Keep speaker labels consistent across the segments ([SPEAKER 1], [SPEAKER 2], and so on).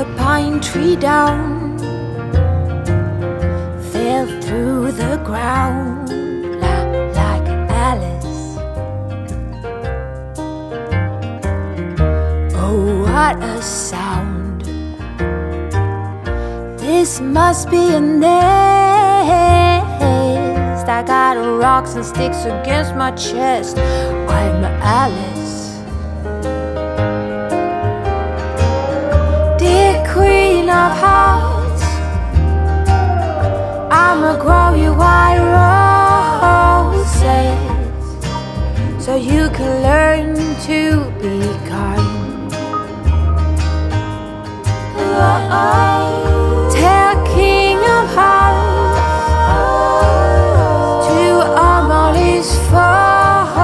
[SPEAKER 1] a pine tree down, fell through the ground like Alice. Oh, what a sound! This must be a nest. I got rocks and sticks against my chest. I'm Alice. Of Hearts, I'ma grow you white roses so you can learn to be kind. Tell King of Hearts to arm all his forces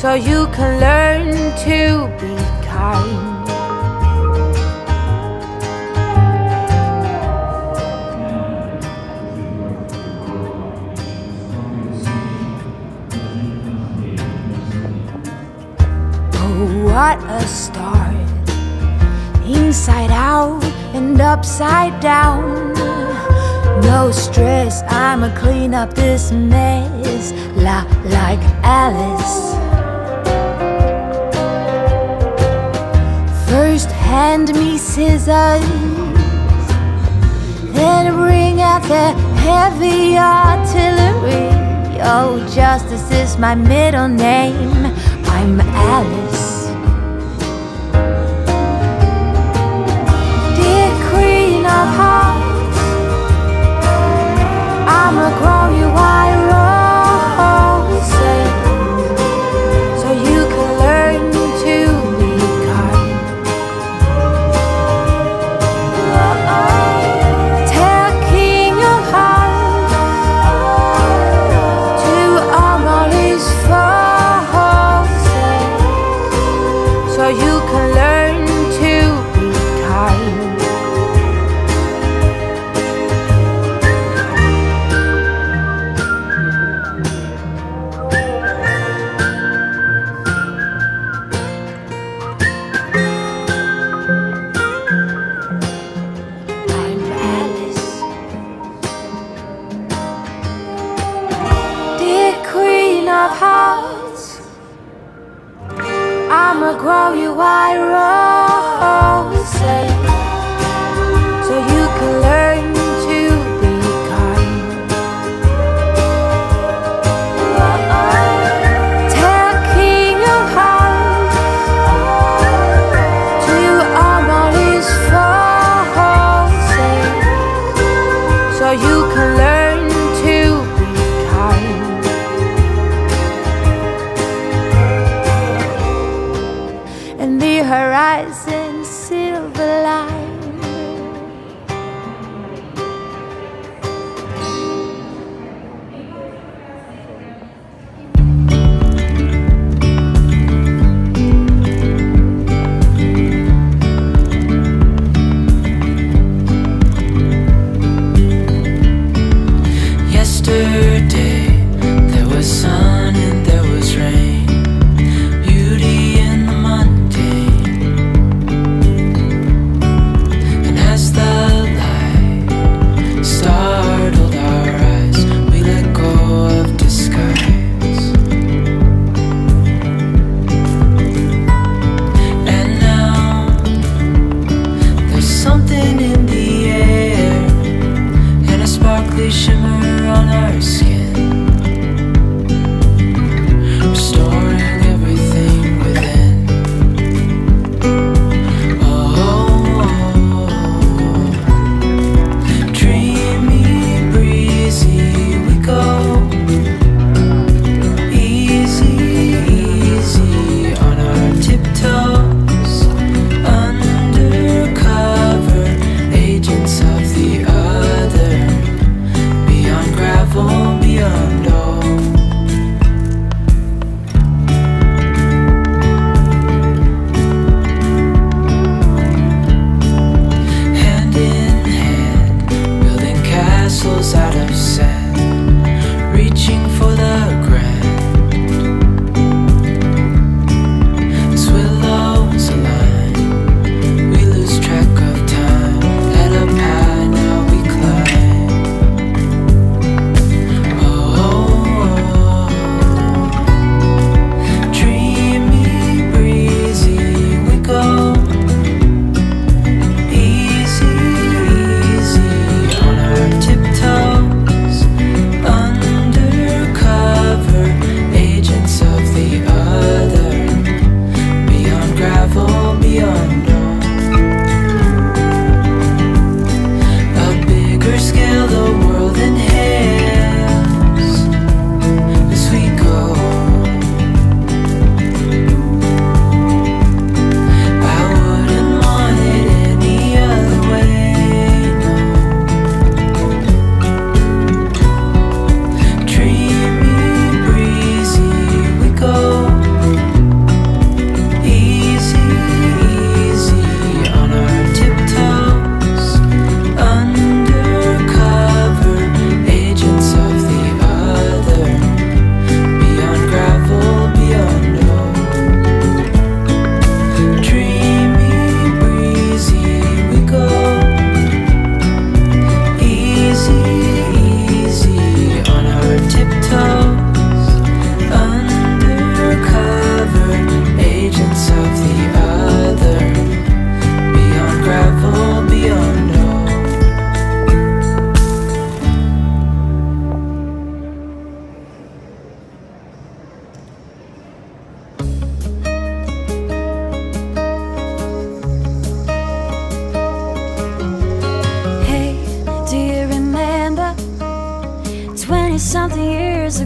[SPEAKER 1] so you can learn to be what a start! Inside out and upside down. No stress, I'ma clean up this mess la, like Alice. First, hand me scissors, then bring out the heavy artillery. Oh, justice is my middle name. I'm Alice. I'ma grow you white grow you I roses. castles out of sand, reaching
[SPEAKER 2] for the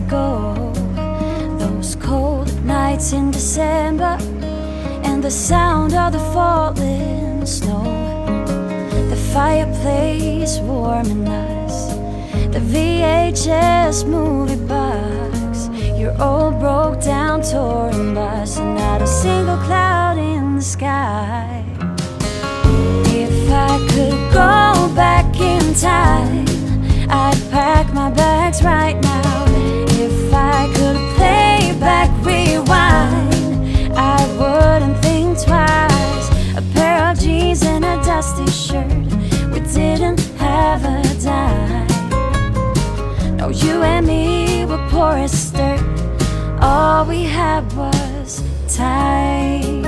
[SPEAKER 2] ago. Those cold nights in December, and the sound of the falling snow. The fireplace warming us, the VHS movie box, your old broke down touring bus, and not a single cloud in the sky. If I could go back in time, I'd pack my bags right had was time.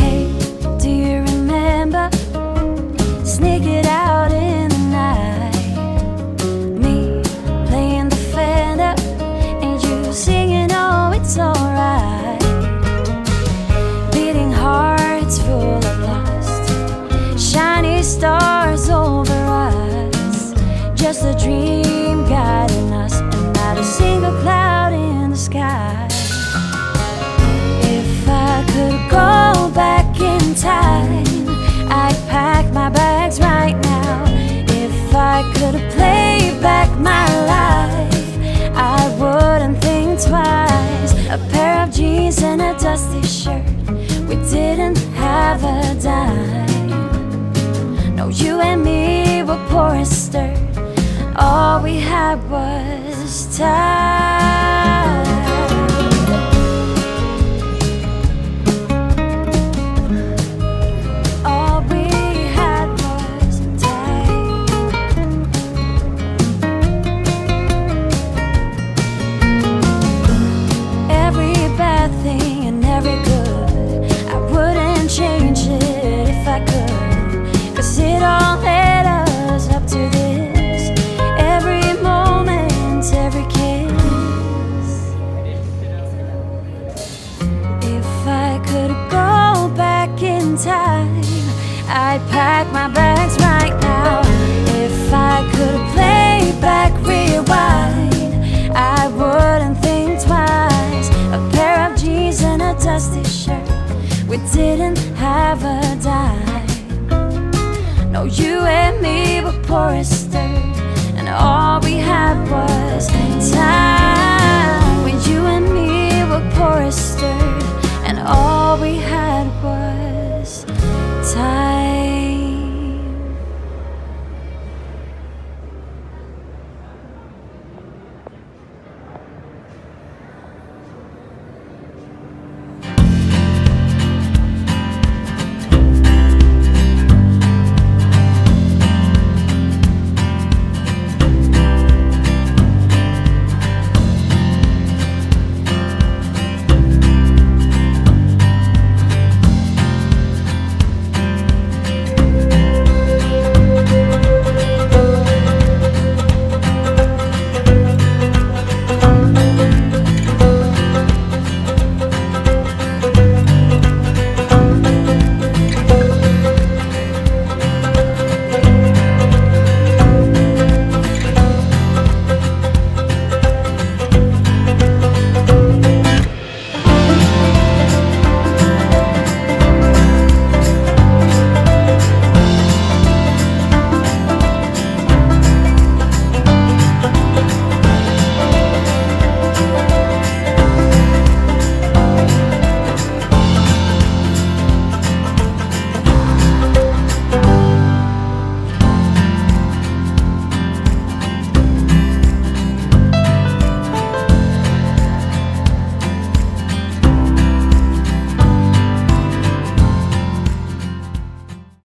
[SPEAKER 2] Hey, do you remember sneaking out in the night? Me playing the fender and you singing, Oh, it's alright. Beating hearts full of lust, shiny stars over us. Just a dream were poor as dirt. All we had was time. We didn't have a dime. No, you and me were poorest And all we had was time. When you and me were poorest And all we had was